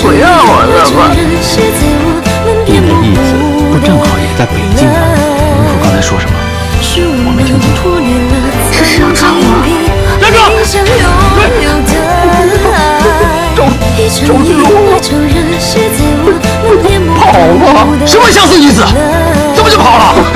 鬼啊！我这个。你的意思不正好也在北京吗？你说刚才说什么？我没听清楚。这是要抓我？大哥，周周子龙，跑了？什么相思女子？怎么就跑了？